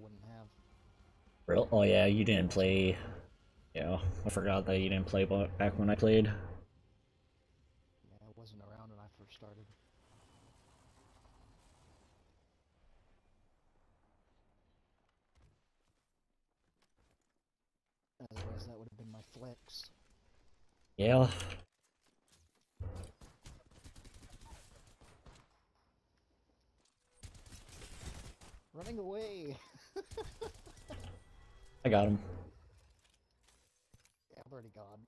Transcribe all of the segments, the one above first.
wouldn't have. Real? Oh yeah, you didn't play. Yeah, I forgot that you didn't play back when I played. Yeah, I wasn't around when I first started. Otherwise, that would have been my flex. Yeah. Running away! I got him. Yeah, I'm already gone.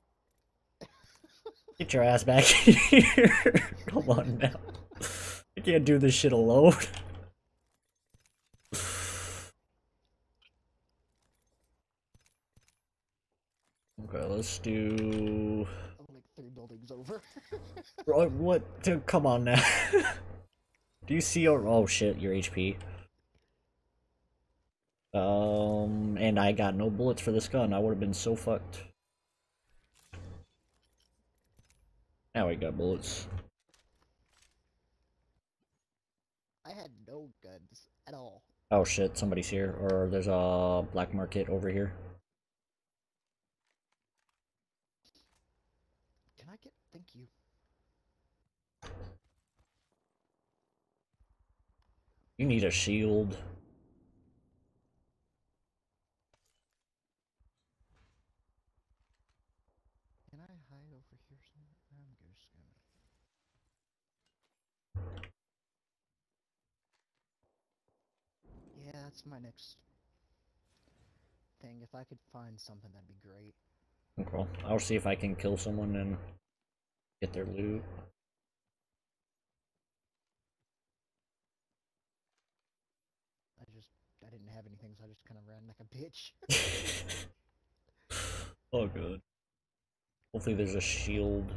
Get your ass back here. Come on now. I can't do this shit alone. Okay, let's do. I'm like three buildings over. Bro, What? Dude, come on now. do you see your? Oh shit, your HP. Um, and I got no bullets for this gun. I would have been so fucked. Now I got bullets. I had no guns at all. Oh shit, somebody's here. Or there's a black market over here. Can I get. Thank you. You need a shield. Can I hide over here somewhere? I'm just gonna. Yeah, that's my next thing. If I could find something, that'd be great. Okay. I'll see if I can kill someone and get their loot. I just. I didn't have anything, so I just kind of ran like a bitch. oh good. Hopefully there's a shield.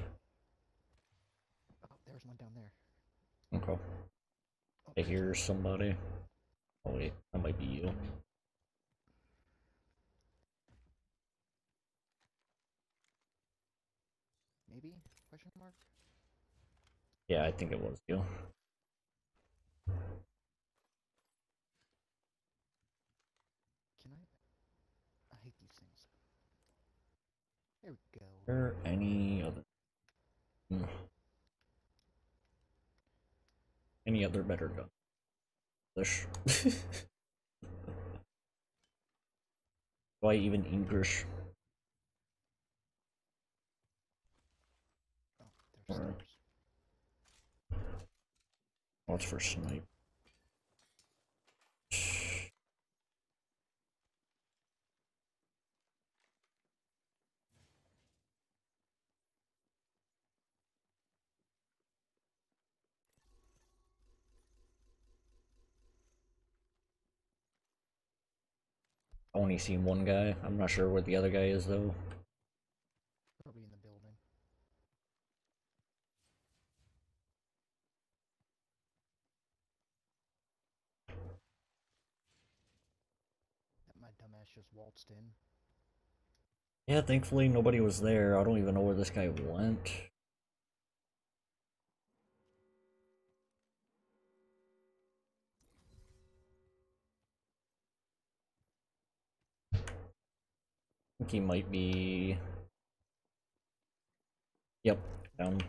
oh, there's one down there. Okay. Oh, I hear somebody. Oh wait, that might be you. Maybe? Question mark? Yeah, I think it was you. Can I? I hate these things. There we go. there any other Hmm. any other better gun english why even english Oh, there's Alright. stairs. what's for snipe only seen one guy. I'm not sure where the other guy is though. Probably in the building. That my dumbass just waltzed in. Yeah, thankfully nobody was there. I don't even know where this guy went. Think he might be. Yep, down.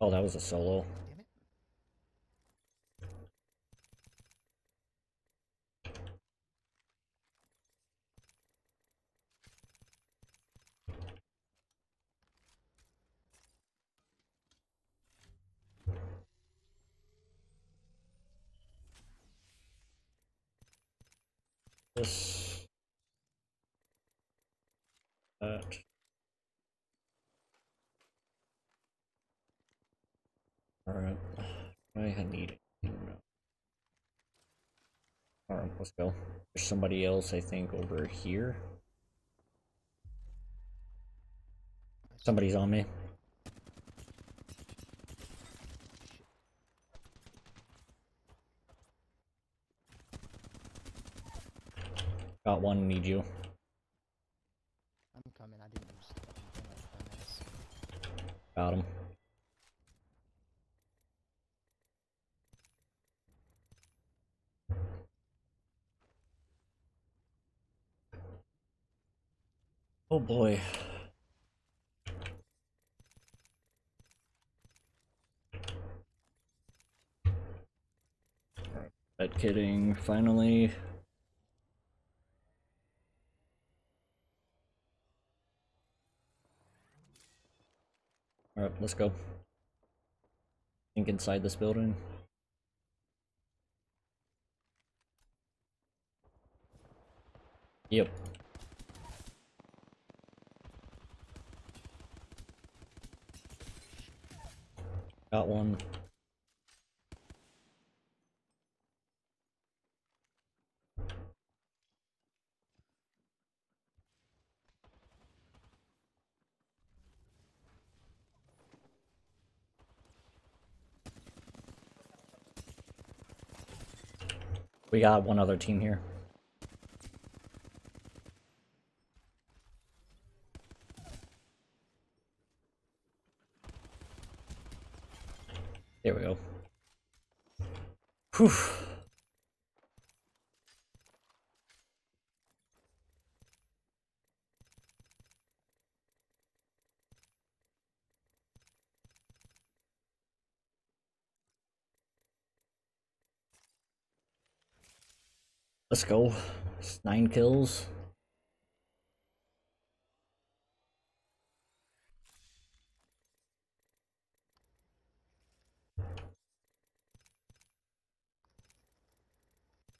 Oh, that was a solo. Damn it. This. That. Alright. I need it. Alright, let's go. There's somebody else, I think, over here. Somebody's on me. Got one, need you. I'm coming, I didn't use Got him. Oh boy. But kidding, finally. Let's go. Think inside this building. Yep. Got one. We got one other team here. There we go. Whew. Let's go. It's nine kills.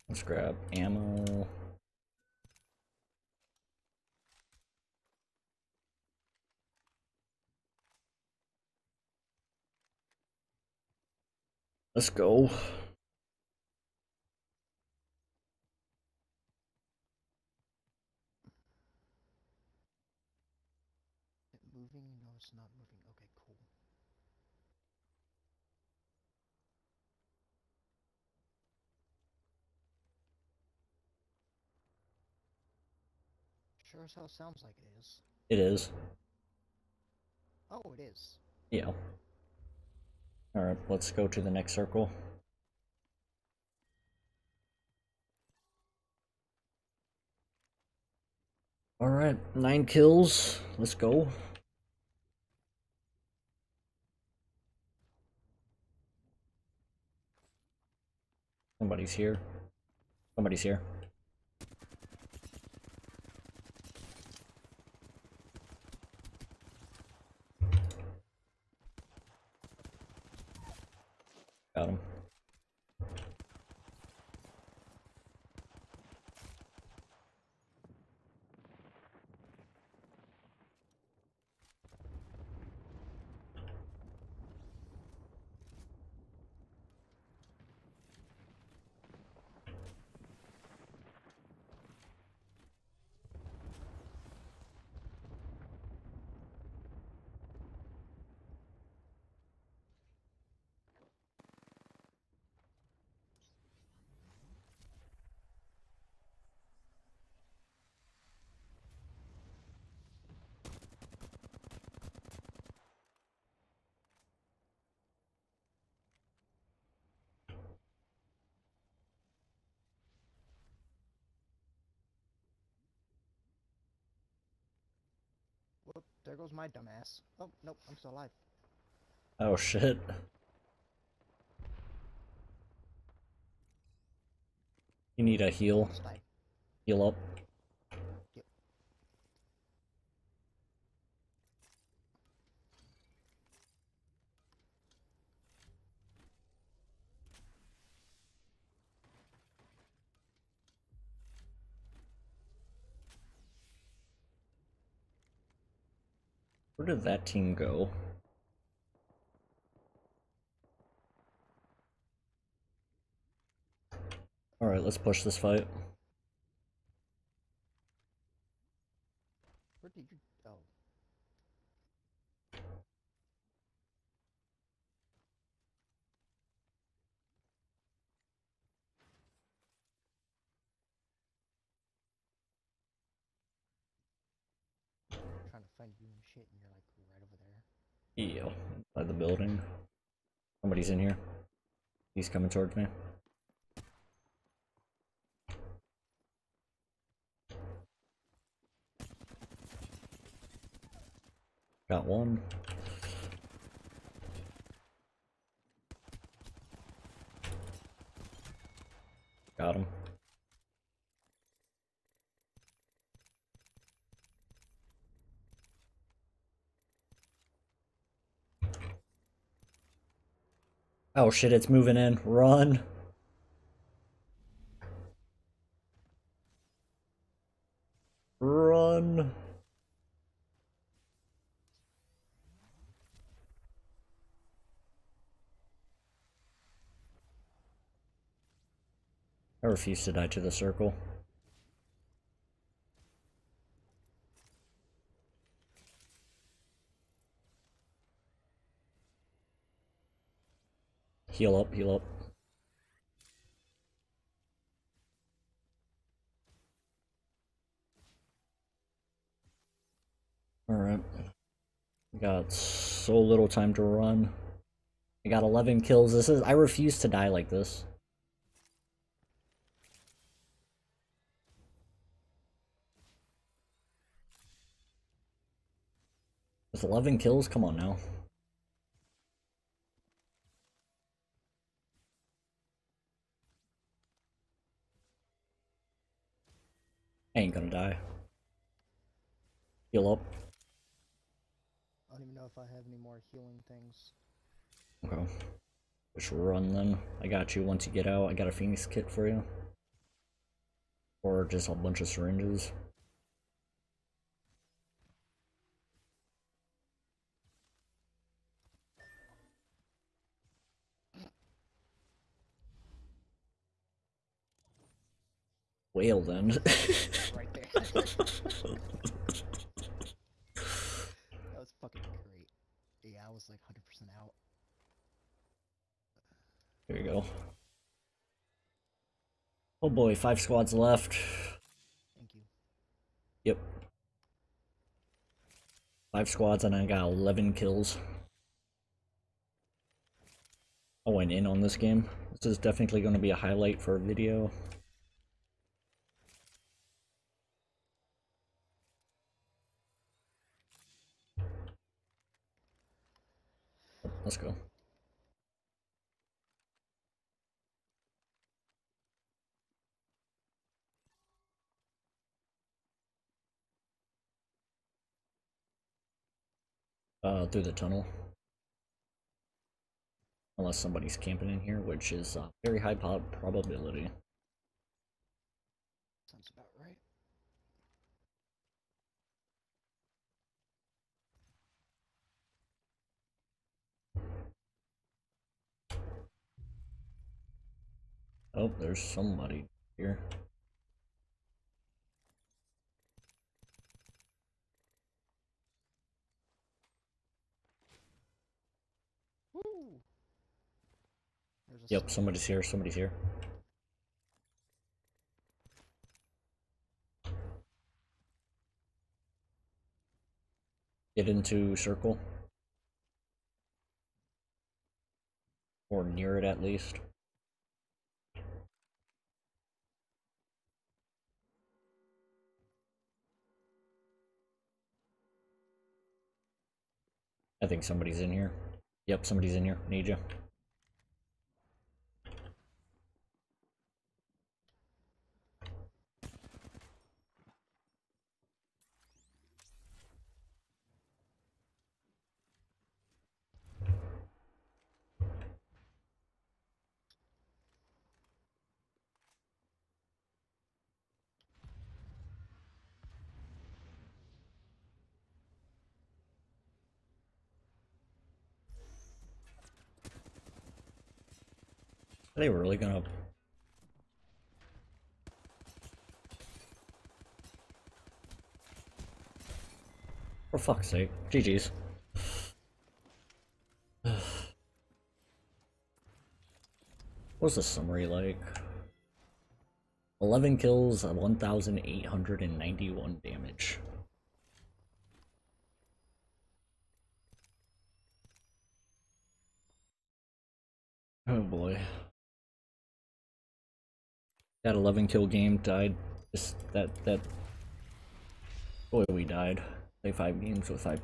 Let's grab ammo. Let's go. Moving? No, it's not moving. Okay, cool. Sure as hell sounds like it is. It is. Oh, it is. Yeah. Alright, let's go to the next circle. Alright, nine kills. Let's go. Somebody's here. Somebody's here. Got him. Whoop, there goes my dumbass. Oh, nope, I'm still alive. Oh shit. You need a heal. Heal up. Did that team go? Alright, let's push this fight. Where did you? Oh, trying to find you and shit, and you're like right over there. Yeah, by the building. Somebody's in here. He's coming towards me. Got one. Got him. Oh shit, it's moving in. Run. Run. I refuse to die to the circle. Heal up, heal up. Alright. Got so little time to run. I got 11 kills. This is- I refuse to die like this. With 11 kills? Come on now. Ain't gonna die. Heal up. I don't even know if I have any more healing things. Okay. Just run then. I got you once you get out. I got a Phoenix kit for you. Or just a bunch of syringes. Whale then. Right there. that was fucking great. Yeah, I was like 100% out. there you go. Oh boy, five squads left. Thank you. Yep. Five squads and I got 11 kills. I went in on this game. This is definitely going to be a highlight for a video. Let's go. Uh, through the tunnel. Unless somebody's camping in here, which is a very high probability. Sounds about right. Oh, there's somebody here. Yep, somebody's here, somebody's here. Get into circle. Or near it at least. I think somebody's in here. Yep, somebody's in here. Need you. Are they really gonna? For fuck's sake. GG's. What's the summary like? 11 kills, 1,891 damage. Oh boy. That 11 kill game died. Just that, that. Boy, we died. Play five games with five